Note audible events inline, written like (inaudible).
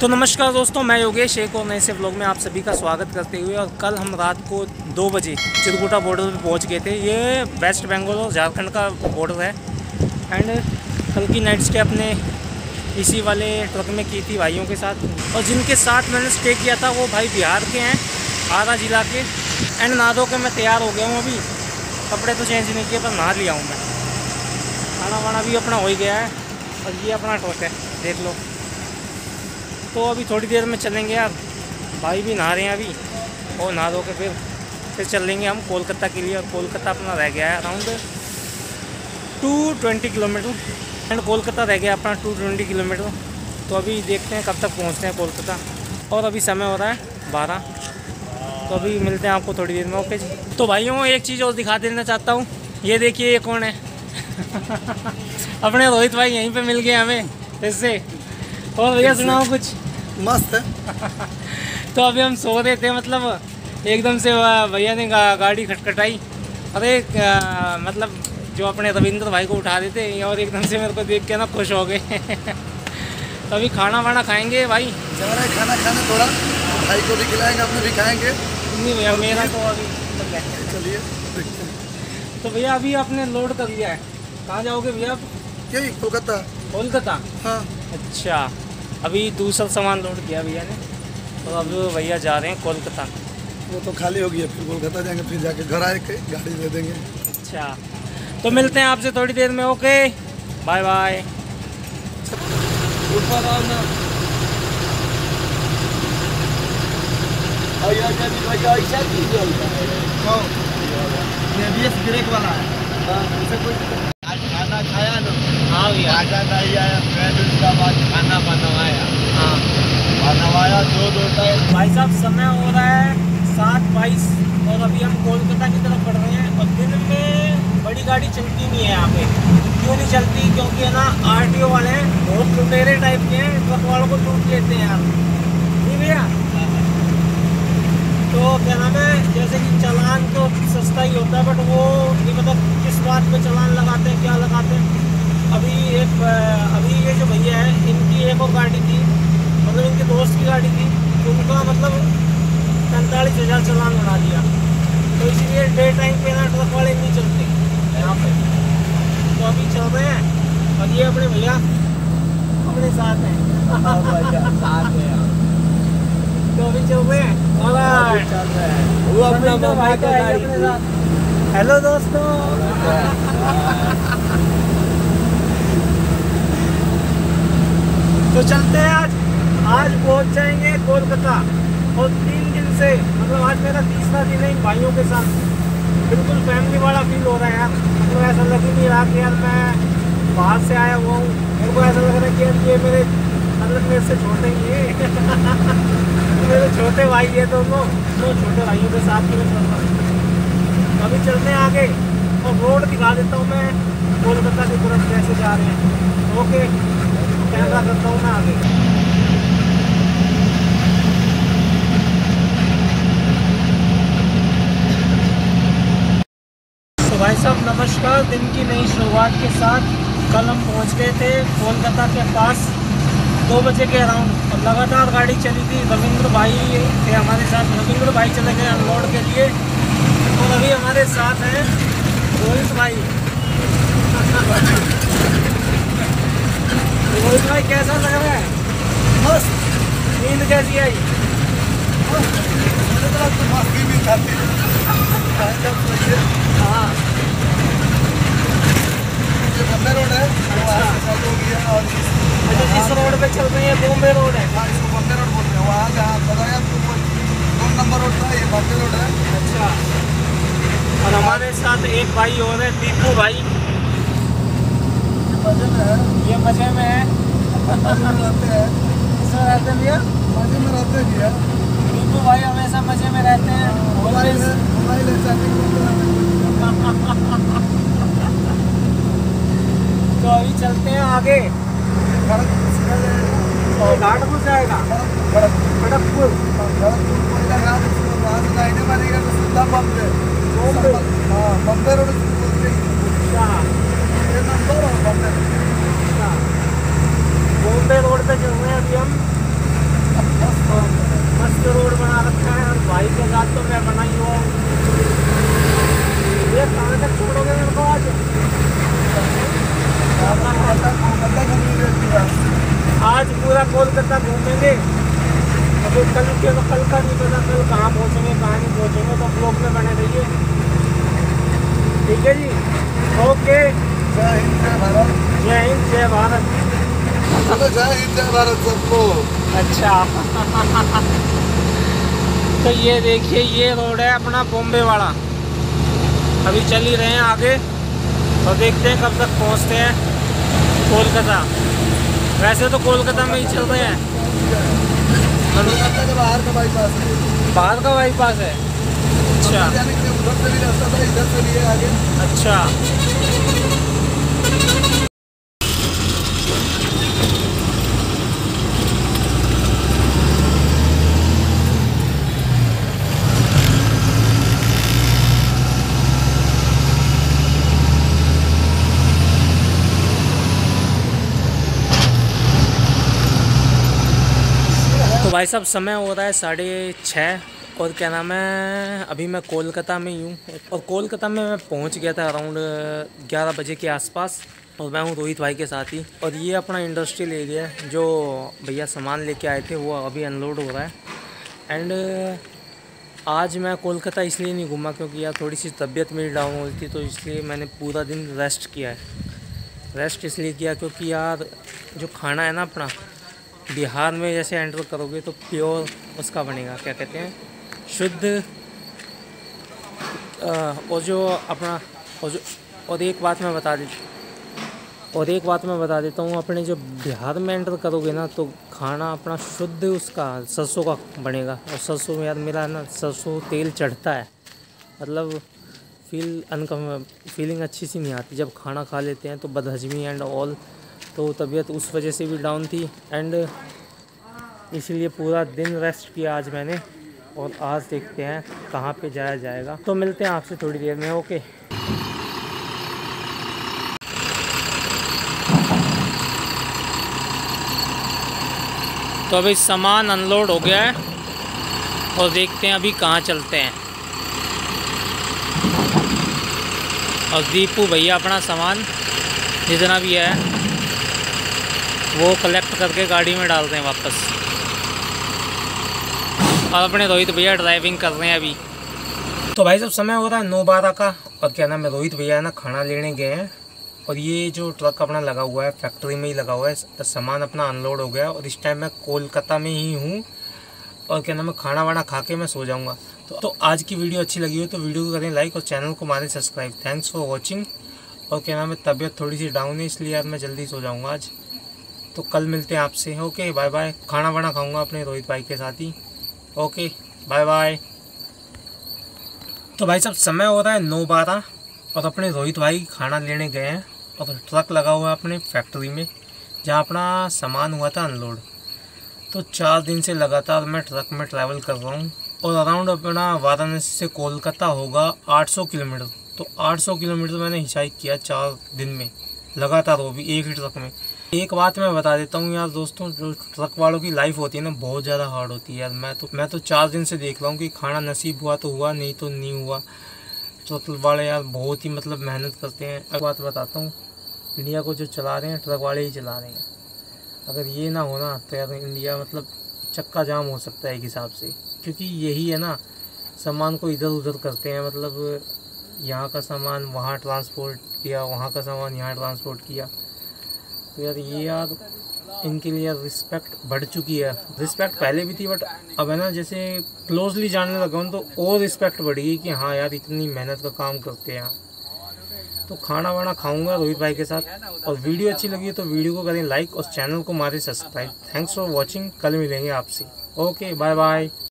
तो नमस्कार दोस्तों, मैं योगेश एक और नए से ब्लॉग में आप सभी का स्वागत करते हुए और कल हम रात को दो बजे चिरकुटा बॉर्डर पे पहुँच गए थे। ये वेस्ट बंगाल और झारखंड का बॉर्डर है। एंड कल की नाइट स्टे अपने इसी वाले ट्रक में की थी भाइयों के साथ। और जिनके साथ मैंने स्टे किया था, वो भाई बिहार के हैं, आरा जिला के। एंड नहा धो के मैं तैयार हो गया हूँ अभी। कपड़े तो चेंज नहीं किए, पर नहा लिया हूँ मैं। खाना वाना भी अपना हो ही गया है। और ये अपना ट्रक है, देख लो। तो अभी थोड़ी देर में चलेंगे यार। भाई भी नहा रहे हैं अभी। और नहा धो के फिर फिर चल लेंगे हम कोलकाता के लिए। और कोलकाता अपना रह गया है around two twenty kilometre. And Kolkata रह गया अपना टू ट्वेंटी किलोमीटर। तो अभी देखते हैं कब तक पहुँचते हैं कोलकाता। और अभी समय हो रहा है बारह। तो अभी मिलते हैं आपको थोड़ी देर में, ओके जी। तो भाइयों, एक चीज़ और दिखा देना चाहता हूँ। ये देखिए ये कौन है। (laughs) अपने रोहित भाई यहीं पे मिल गए हमें इससे और भैया सुनाओ कुछ। मस्त है। (laughs) तो अभी हम सो रहे थे मतलब एकदम से भैया ने गा, गाड़ी खटखटाई। अरे आ, मतलब जो अपने रविंद्र भाई को उठा देते और एकदम से मेरे को देख के ना खुश हो गए। तो (laughs) अभी खाना वाना खाएँगे भाई? जा रहे खाना खाने थोड़ा। भाई को भी खिलाएँगे अपने भी खाएँगे। नहीं भैया मेरा तो अभी चलिए। (laughs) तो भैया अभी आपने लोड कर लिया है। कहाँ जाओगे भैया आप? यही कोलकाता। कोलकाता? हाँ। अच्छा। अभी दूसरा सामान लोड किया भैया ने। तो अब भैया जा रहे हैं कोलकाता। वो तो खाली हो है फिर कोलकाता जाएँगे फिर जाके घर आए के गाड़ी दे देंगे। अच्छा। तो मिलते हैं आपसे थोड़ी देर में ओके? Bye bye. हाँ? ब्रेक वाला है। आज खाना खाया ना। हाँ भैया खाना नहीं आया फिर उसका बाद खाना बनवाया। हाँ। बनवाया दो दो टाइम। भाई साहब समय हो रहा है सात बाईस और अभी हम कोलकाता की तरफ़ बढ़ रहे हैं और दिन में बड़ी गाड़ी चलती नहीं है यहाँ पे। क्यों नहीं चलती? क्योंकि है ना आर वाले हैं बहुत लुटेरे टाइप के हैं ट्रक वालों को लूट लेते हैं यार। नहीं भैया? तो क्या नाम है जैसे कि चालान तो सस्ता ही होता है बट वो मतलब किस बात पे चालान लगाते हैं क्या लगाते हैं अभी एक अ, अभी ये जो भैया है इनकी एक और गाड़ी थी मतलब इनके दोस्त की गाड़ी थी तो उनका मतलब पैंतालीस हज़ार चालान बना दिया। तो इसीलिए डे टाइम पे ना ट्रक वाले नहीं चलते। यहाँ पे। तो अभी चल रहे हैं। और ये अपने भैया अपने साथ हैं। तो अभी चल रहे हैं। Alright. वो अपना रविंद्र भाई तो है अपने साथ। हेलो दोस्तों। तो चलते हैं आज। आज पहुँच जाएँगे कोलकाता। और तीन दिन से मतलब आज मेरा तीसरा दिन है इन भाइयों के साथ। बिल्कुल फैमिली वाला फील हो रहा है यार। मतलब ऐसा लग ही नहीं रहा कि यार मैं बाहर से आया हुआ हूँ। मेरे को ऐसा लग रहा है कि यार ये मेरे मतलब मेरे से छोटे ही है। (laughs) मेरे छोटे भाई है दोनों। दो छोटे भाइयों के साथ ही मैं चल रहा हूँ। अभी चलते हैं आगे। और रोड दिखा देता हूँ मैं। कोलकाता की तरफ़ कैसे जा रहे हैं। ओके कैमरा करता हूँ मैं आगे। भाई साहब नमस्कार। दिन की नई शुरुआत के साथ कल हम पहुँच गए थे कोलकाता के पास दो बजे के अराउंड। और लगातार गाड़ी चली थी। रविंद्र भाई थे हमारे साथ। रविंद्र भाई चले गए अनलोड के लिए। और अभी हमारे साथ हैं रोहित भाई। रोहित भाई कैसा लग रहा है? मस्त। नींद कैसी आई? मस्ती। भी खाते हाँ। ये बंदर रोड है वो आज से चालू हो गया और इस- अच्छा जिस रोड पे चल रही है बॉम्बे रोड है? हाँ, इसको बंदर रोड बोलते हैं। वहाँ जहाँ बताया तुमको दो नंबर रोड था ये बंदर रोड है। अच्छा। और हमारे साथ एक भाई और है दीपू भाई। ये मज़े में है। ये मज़े में है। रहते हैं। किसमें रहते भैया? मज़े में रहते भी है दीपू भाई हमेशा मज़े में रहते हैं। मोबाइल है मोबाइल है। चार्जिंग (laughs) तो अभी चलते हैं आगे। घाटपुर जाएगा। बम्बे रोड बॉम्बे रोड पे चल रहे हैं अभी हम, मस्त रोड बना रखा है। और भाई के साथ तो मैं बना ही हुआ हूँ। ठीक है जी। ओके। जय हिंद जय भारत। जय हिंद जय भारत। जय हिंद जय भारत सबको। अच्छा। (laughs) तो ये देखिए ये रोड है अपना बॉम्बे वाला। अभी चल ही रहे हैं आगे। और देखते हैं कब तक पहुँचते हैं कोलकाता। वैसे तो कोलकाता में ही चल रहे हैं। बाहर का बाईपास है। बाहर का बाईपास है। अच्छा। अच्छा। तो भाई साहब समय हो रहा है साढ़े छः। और क्या नाम है, अभी मैं कोलकाता में ही हूँ। और कोलकाता में मैं पहुँच गया था अराउंड ग्यारह बजे के आसपास, और मैं हूँ रोहित भाई के साथ ही। और ये अपना इंडस्ट्रियल एरिया है, जो भैया सामान लेके आए थे, वो अभी अनलोड हो रहा है। एंड आज मैं कोलकाता इसलिए नहीं घूमा क्योंकि यार थोड़ी सी तबीयत मेरी डाउन हो रही थी तो इसलिए मैंने पूरा दिन रेस्ट किया है। रेस्ट इसलिए किया क्योंकि यार, जो खाना है ना अपना, बिहार में जैसे एंटर करोगे तो प्योर उसका बनेगा, क्या कहते हैं? शुद्ध और जो अपना और जो और एक बात मैं बता देती और एक बात मैं बता देता हूँ, अपने जो बिहार में एंटर करोगे ना तो खाना अपना शुद्ध उसका, सरसों का बनेगा। और सरसों में यार मेरा ना, सरसों तेल चढ़ता है। मतलब फील अनकम फीलिंग अच्छी सी नहीं आती। जब खाना खा लेते हैं तो बदहजमी एंड ऑल तो तबीयत उस वजह से भी डाउन थी। एंड इसलिए पूरा दिन रेस्ट किया आज मैंने। और आज देखते हैं कहाँ पे जाया जाएगा। तो मिलते हैं आपसे थोड़ी देर में, ओके। तो अभी सामान अनलोड हो गया है और देखते हैं अभी कहाँ चलते हैं। और दीपू भैया अपना सामान जितना भी है, वो कलेक्ट करके गाड़ी में डालते हैं वापस। और अपने रोहित भैया ड्राइविंग कर रहे हैं अभी। तो भाई साहब समय हो रहा है नौ बारह का। और क्या नाम है रोहित भैया ना खाना लेने गए हैं। और ये जो ट्रक अपना लगा हुआ है फैक्ट्री में ही लगा हुआ है सामान अपना अनलोड हो गया। और इस टाइम मैं कोलकाता में ही हूँ। और क्या नाम है खाना वाना खा के मैं सो जाऊँगा। तो, तो आज की वीडियो अच्छी लगी हो तो वीडियो को करें लाइक और चैनल को मारें सब्सक्राइब थैंक्स फॉर वॉचिंग और क्या नाम है तबीयत थोड़ी सी डाउन है इसलिए यार मैं जल्दी सो जाऊँगा आज। तो कल मिलते हैं आपसे। ओके बाय बाय खाना वाना खाऊँगा अपने रोहित भाई के साथ ही। ओके बाय बाय तो भाई साहब, समय हो रहा है नौ बारह, और अपने रोहित भाई खाना लेने गए हैं, और ट्रक लगा हुआ है अपने फैक्ट्री में, जहाँ अपना सामान हुआ था अनलोड। तो चार दिन से लगातार मैं ट्रक में ट्रैवल कर रहा हूँ, और अराउंड अपना वाराणसी से कोलकाता होगा 800 किलोमीटर। तो 800 किलोमीटर मैंने हिचाई किया चार दिन में, लगातार वो भी एक ही ट्रक में। एक बात मैं बता देता हूँ यार दोस्तों, जो ट्रक वालों की लाइफ होती है ना, बहुत ज़्यादा हार्ड होती है यार। मैं तो मैं तो चार दिन से देख रहा हूँ कि खाना नसीब हुआ तो हुआ, नहीं तो नहीं हुआ। ट्रक वाले यार बहुत ही मतलब मेहनत करते हैं। एक बात बताता हूँ, इंडिया को जो चला रहे हैं ट्रक वाले ही चला रहे हैं। अगर ये ना होना तो यार इंडिया मतलब चक्का जाम हो सकता है एक हिसाब से। क्योंकि यही है ना, सामान को इधर उधर करते हैं मतलब यहाँ का सामान वहाँ ट्रांसपोर्ट किया, वहाँ का सामान यहाँ ट्रांसपोर्ट किया। तो यार ये यार इनके लिए यार रिस्पेक्ट बढ़ चुकी है। रिस्पेक्ट पहले भी थी बट अब है ना, जैसे क्लोजली जानने लगा हूँ तो और रिस्पेक्ट बढ़ी कि हाँ यार, इतनी मेहनत का काम करते हैं। तो खाना वाना खाऊँगा रोहित भाई के साथ, और वीडियो अच्छी लगी तो वीडियो को करें लाइक और चैनल को मारे सब्सक्राइब थैंक्स फॉर वॉचिंग कल मिलेंगे आपसे। Okay bye bye